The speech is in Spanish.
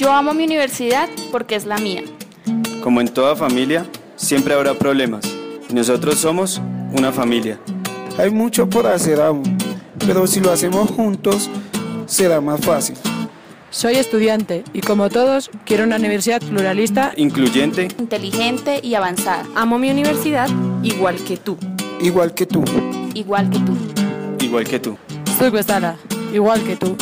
Yo amo mi universidad porque es la mía. Como en toda familia, siempre habrá problemas. Nosotros somos una familia. Hay mucho por hacer aún, pero si lo hacemos juntos, será más fácil. Soy estudiante y como todos quiero una universidad pluralista, incluyente, inteligente y avanzada. Amo mi universidad igual que tú. Igual que tú. Igual que tú. Igual que tú. Soy igual que tú.